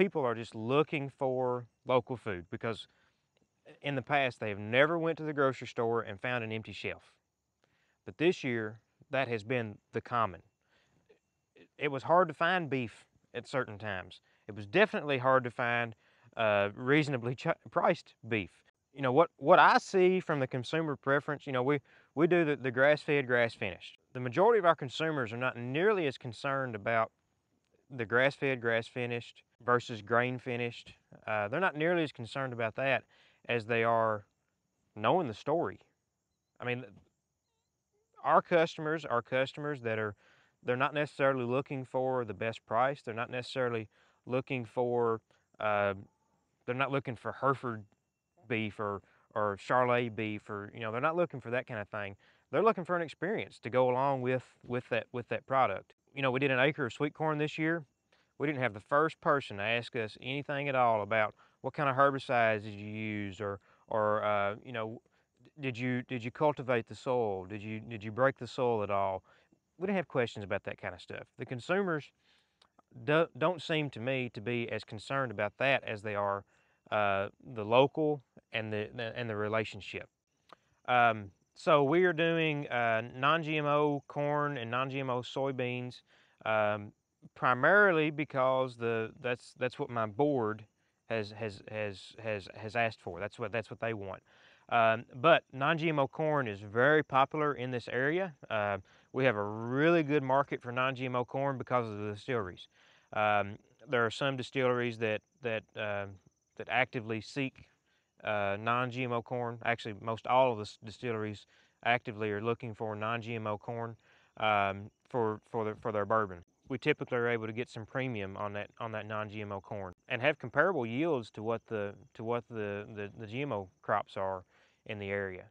people are just looking for local food because in the past they have never went to the grocery store and found an empty shelf. But this year, that has been the common. It was hard to find beef at certain times. It was definitely hard to find uh, reasonably priced beef. You know, what, what I see from the consumer preference, you know, we, we do the, the grass-fed, grass-finished. The majority of our consumers are not nearly as concerned about the grass-fed, grass-finished versus grain-finished. Uh, they're not nearly as concerned about that as they are knowing the story. I mean, our customers are customers that are, they're not necessarily looking for the best price. They're not necessarily looking for, uh, they're not looking for Hereford beef or, or Charolais beef or, you know, they're not looking for that kind of thing. They're looking for an experience to go along with, with, that, with that product. You know, we did an acre of sweet corn this year. We didn't have the first person to ask us anything at all about what kind of herbicides did you use or, or uh, you know, did you did you cultivate the soil? Did you did you break the soil at all? We didn't have questions about that kind of stuff. The consumers do, not seem to me to be as concerned about that as they are uh, the local and the, and the relationship. Um, so we are doing uh, non-GMO corn and non-GMO soybeans um, primarily because the that's that's what my board has has has has has asked for. That's what that's what they want. Um, but non-GMO corn is very popular in this area. Uh, we have a really good market for non-GMO corn because of the distilleries. Um, there are some distilleries that that uh, that actively seek uh, non-GMO corn. Actually, most all of the distilleries actively are looking for non-GMO corn um, for for their, for their bourbon. We typically are able to get some premium on that on that non-GMO corn and have comparable yields to what the to what the, the, the GMO crops are in the area.